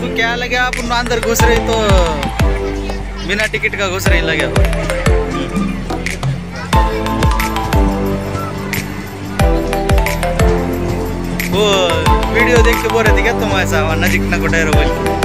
उसको क्या लगे आप? अंदर घुस रहे तो बिना टिकट का घुस रहे लगे तो। वो वीडियो देख के बोल रहे थे क्या तुम ऐसा? नजीक ना को बोल।